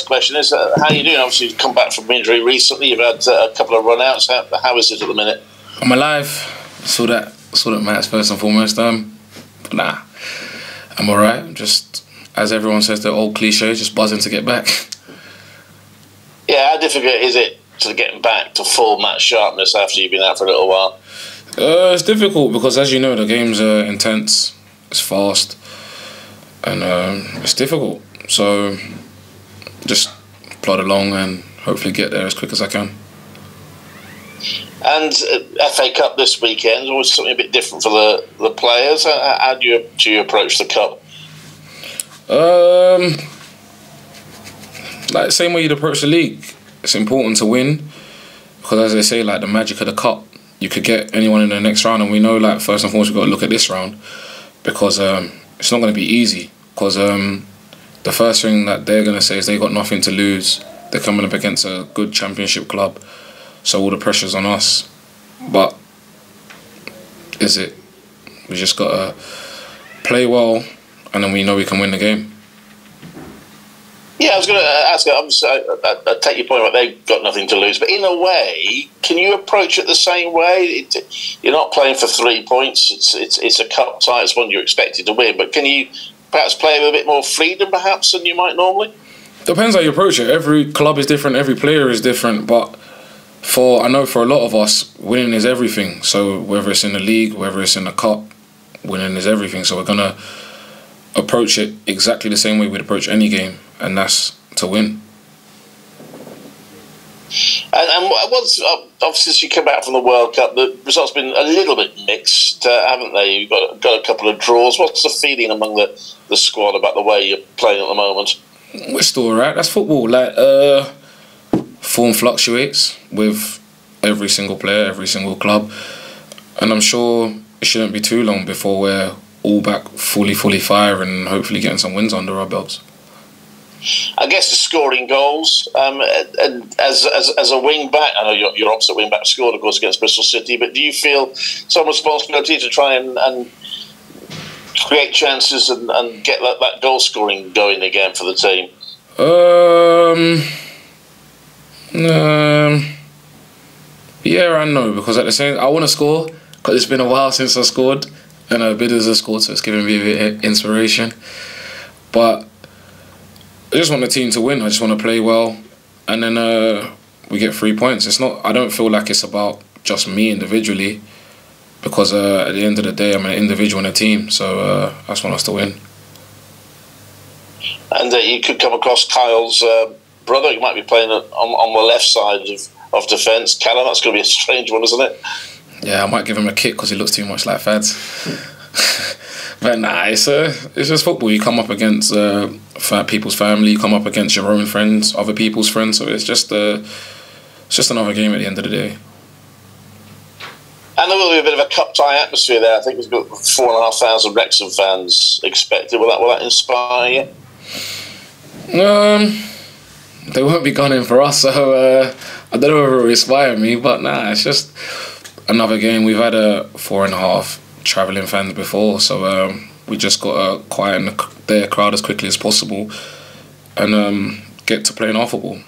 first question is uh, how you doing? Obviously, you've come back from injury recently. You've had uh, a couple of run-outs. How, how is it at the minute? I'm alive. Saw that. Saw that match first and foremost. Um, nah, I'm alright. Just as everyone says, the old cliche, just buzzing to get back. Yeah, how difficult is it to get back to full match sharpness after you've been out for a little while? Uh, it's difficult because, as you know, the games are intense. It's fast, and um, it's difficult. So, just plod along and hopefully get there as quick as I can. And uh, FA Cup this weekend is always something a bit different for the, the players. How, how do you do you approach the cup? Um, like the same way you'd approach the league. It's important to win because, as they say, like the magic of the cup, you could get anyone in the next round, and we know, like first and foremost, we've got to look at this round because um, it's not going to be easy. Because um, the first thing that they're going to say is they got nothing to lose. They're coming up against a good championship club, so all the pressure's on us. But is it? We just got to play well, and then we know we can win the game. Yeah, I was going to ask. Obviously, I, I, I take your point about they've got nothing to lose, but in a way, can you approach it the same way? It, you're not playing for three points. It's it's it's a cup tie. It's one you're expected to win, but can you perhaps play with a bit more freedom, perhaps, than you might normally? Depends how you approach it. Every club is different. Every player is different. But for I know for a lot of us, winning is everything. So whether it's in the league, whether it's in the cup, winning is everything. So we're gonna approach it exactly the same way we'd approach any game, and that's to win. And, and once, obviously, since you came back from the World Cup, the results have been a little bit mixed, uh, haven't they? You've got got a couple of draws. What's the feeling among the, the squad about the way you're playing at the moment? We're still alright. That's football. Like uh, form fluctuates with every single player, every single club, and I'm sure it shouldn't be too long before we're all back fully, fully fire and hopefully getting some wins under our belts. I guess the scoring goals, um, and as, as, as a wing back, I know your, your opposite wing back scored, of course, against Bristol City, but do you feel some responsibility to try and, and create chances and, and get that, that goal scoring going again for the team? Um, um, yeah I know because at the same I want to score because it's been a while since I scored and bit as a scored, so it's giving me a bit of inspiration. But I just want the team to win. I just want to play well, and then uh, we get three points. It's not. I don't feel like it's about just me individually, because uh, at the end of the day, I'm an individual in a team. So uh, I just want us to win. And uh, you could come across Kyle's uh, brother. You might be playing on, on the left side of, of defence. Callum, that's going to be a strange one, isn't it? Yeah, I might give him a kick because he looks too much like Fads. but nah, it's, uh, it's just football. You come up against uh, people's family, you come up against your own friends, other people's friends. So it's just uh, it's just another game at the end of the day. And there will be a bit of a cup tie atmosphere there. I think we've got four and a half thousand Wrexham fans expected. Will that will that inspire you? Um, they won't be gunning for us, so uh, I don't know if it will inspire me. But nah, it's just another game. We've had a four and a half travelling fans before, so um, we just got to quieten their crowd as quickly as possible and um, get to playing our football.